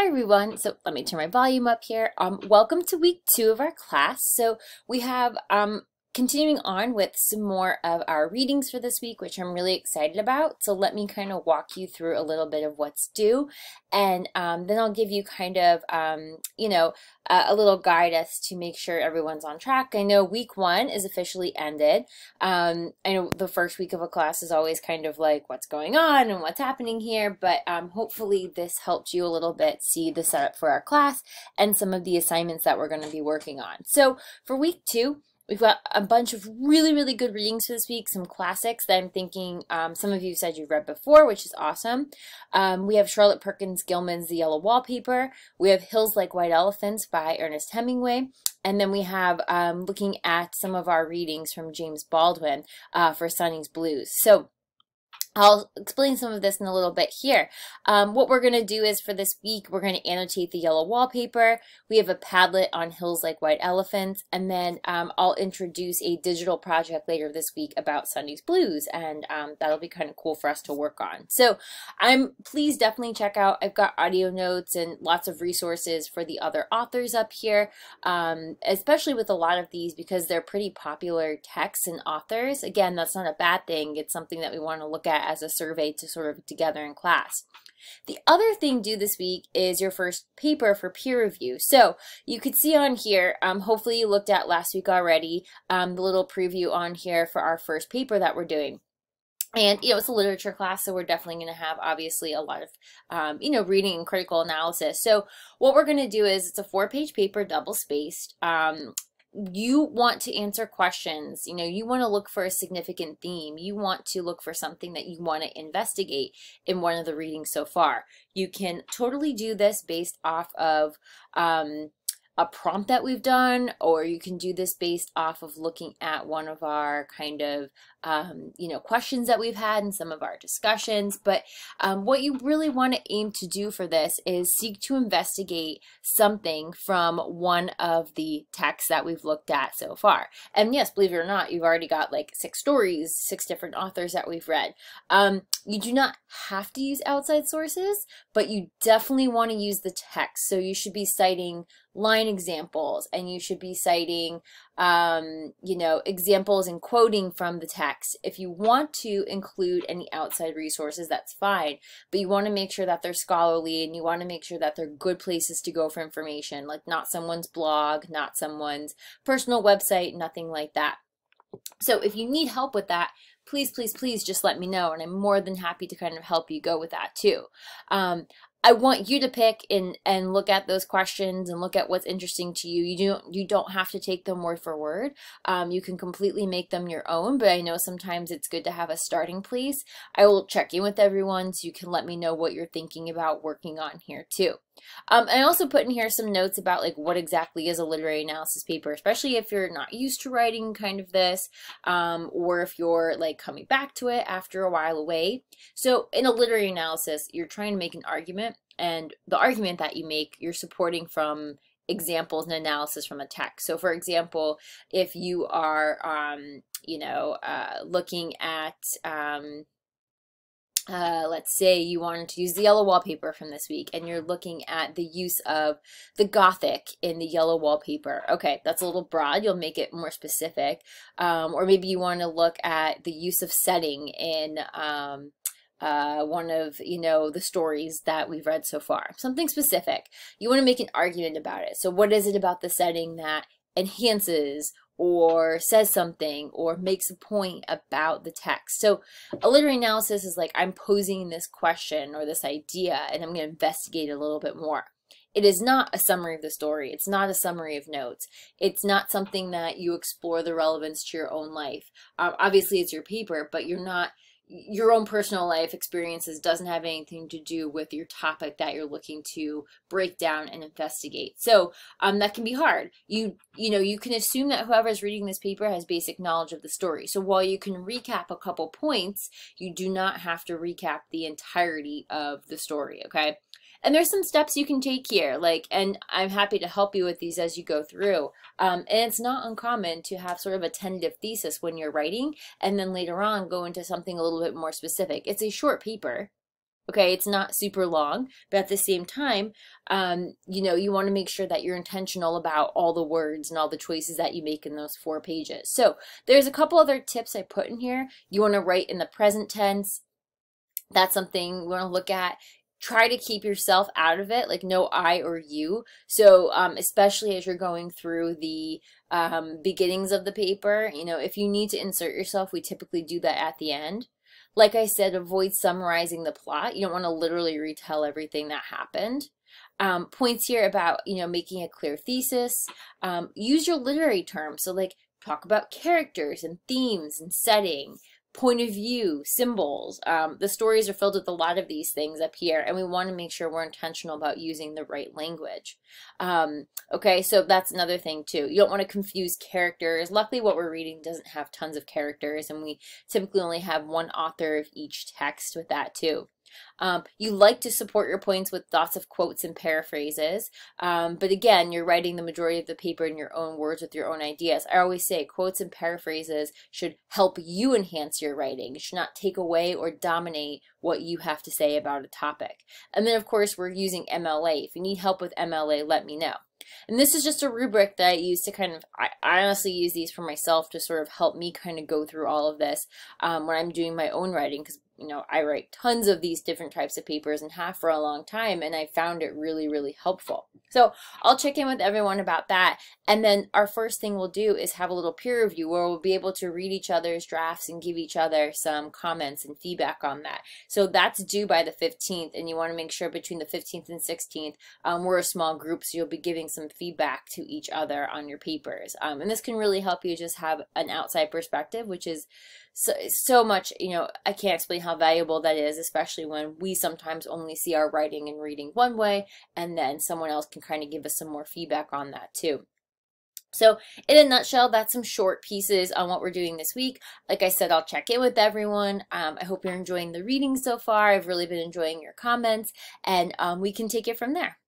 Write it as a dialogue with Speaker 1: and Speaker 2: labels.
Speaker 1: Hi everyone. So let me turn my volume up here. Um, welcome to week two of our class. So we have um, continuing on with some more of our readings for this week, which I'm really excited about. So let me kind of walk you through a little bit of what's due, and um, then I'll give you kind of, um, you know, a, a, little guide as to make sure everyone's on track. I know week one is officially ended. Um, I know the first week of a class is always kind of like what's going on and what's happening here, but um, hopefully this helped you a little bit see the setup for our class and some of the assignments that we're going to be working on. So for week two, We've got a bunch of really, really good readings for this week, some classics that I'm thinking um, some of you said you've read before, which is awesome. Um, we have Charlotte Perkins Gilman's The Yellow Wallpaper. We have Hills Like White Elephants by Ernest Hemingway. And then we have um, looking at some of our readings from James Baldwin uh, for Sonny's Blues. So I'll explain some of this in a little bit here. Um, what we're going to do is for this week, we're going to annotate the yellow wallpaper. We have a Padlet on Hills Like White Elephants, and then um, I'll introduce a digital project later this week about Sonny's Blues, and um, that'll be kind of cool for us to work on. So I'm please definitely check out. I've got audio notes and lots of resources for the other authors up here, um, especially with a lot of these because they're pretty popular texts and authors. Again, that's not a bad thing. It's something that we want to look at as a survey to sort of together in class. The other thing due this week is your first paper for peer review. So you could see on here, um, hopefully you looked at last week already, um, the little preview on here for our first paper that we're doing. And, you know, it's a literature class, so we're definitely going to have, obviously, a lot of, um, you know, reading and critical analysis. So what we're going to do is it's a four-page paper, double-spaced. Um, you want to answer questions you know you want to look for a significant theme you want to look for something that you want to investigate in one of the readings so far. You can totally do this based off of um, a prompt that we've done, or you can do this based off of looking at one of our kind of, um, you know, questions that we've had in some of our discussions. But um, what you really want to aim to do for this is seek to investigate something from one of the texts that we've looked at so far. And yes, believe it or not, you've already got like six stories, six different authors that we've read. Um, you do not have to use outside sources, but you definitely want to use the text. So you should be citing line examples and you should be citing um, you know examples and quoting from the text if you want to include any outside resources that's fine but you want to make sure that they're scholarly and you want to make sure that they're good places to go for information like not someone's blog not someone's personal website nothing like that so if you need help with that please, please, please just let me know. And I'm more than happy to kind of help you go with that too. Um, I want you to pick and and look at those questions and look at what's interesting to you. You don't you don't have to take them word for word. Um, you can completely make them your own, but I know sometimes it's good to have a starting place. I will check in with everyone so you can let me know what you're thinking about working on here too. Um, I also put in here some notes about like what exactly is a literary analysis paper, especially if you're not used to writing kind of this, um, or if you're like coming back to it after a while away. So in a literary analysis, you're trying to make an argument, and the argument that you make, you're supporting from examples and analysis from a text. So for example, if you are, um, you know, uh, looking at, um, uh, let's say you wanted to use the yellow wallpaper from this week and you're looking at the use of the Gothic in the yellow wallpaper. Okay, that's a little broad. You'll make it more specific. Um, or maybe you want to look at the use of setting in um, uh, one of, you know, the stories that we've read so far. Something specific. You want to make an argument about it. So what is it about the setting that enhances or says something or makes a point about the text. So a literary analysis is like I'm posing this question or this idea and I'm going to investigate a little bit more. It is not a summary of the story. It's not a summary of notes. It's not something that you explore the relevance to your own life. Um, obviously, it's your paper, but you're not your own personal life experiences doesn't have anything to do with your topic that you're looking to break down and investigate. So um, that can be hard. You you know you can assume that whoever's reading this paper has basic knowledge of the story. So while you can recap a couple points, you do not have to recap the entirety of the story. Okay. And there's some steps you can take here, like, and I'm happy to help you with these as you go through. Um, and it's not uncommon to have sort of a tentative thesis when you're writing, and then later on go into something a little bit more specific. It's a short paper, Okay, it's not super long, but at the same time, um, you know, you want to make sure that you're intentional about all the words and all the choices that you make in those four pages. So there's a couple other tips I put in here. You want to write in the present tense. That's something we want to look at try to keep yourself out of it, like no I or you. So, um, especially as you're going through the um, beginnings of the paper, you know, if you need to insert yourself, we typically do that at the end. Like I said, avoid summarizing the plot. You don't want to literally retell everything that happened. Um, points here about, you know, making a clear thesis. Um, use your literary terms. So like talk about characters and themes and setting point of view, symbols. Um, the stories are filled with a lot of these things up here, and we want to make sure we're intentional about using the right language. Um, okay, so that's another thing too. You don't want to confuse characters. Luckily, what we're reading doesn't have tons of characters, and we typically only have one author of each text with that too. Um, you like to support your points with lots of quotes and paraphrases, um, but again, you're writing the majority of the paper in your own words with your own ideas. I always say quotes and paraphrases should help you enhance your writing. It should not take away or dominate what you have to say about a topic. And then, of course, we're using MLA. If you need help with MLA, let me know. And this is just a rubric that I use to kind of, I, honestly use these for myself to sort of help me kind of go through all of this um, when I'm doing my own writing because you know, I write tons of these different types of papers and have for a long time, and I found it really, really helpful. So I'll check in with everyone about that. And then our first thing we'll do is have a little peer review where we'll be able to read each other's drafts and give each other some comments and feedback on that. So that's due by the 15th, and you want to make sure between the 15th and 16th, um, we're a small group, so you'll be giving some feedback to each other on your papers. Um, and this can really help you just have an outside perspective, which is so, so much, you know, I can't explain how valuable that is, especially when we sometimes only see our writing and reading one way, and then someone else can kind of give us some more feedback on that too. So in a nutshell, that's some short pieces on what we're doing this week. Like I said, I'll check in with everyone. Um, I hope you're enjoying the reading so far. I've really been enjoying your comments, and um, we can take it from there.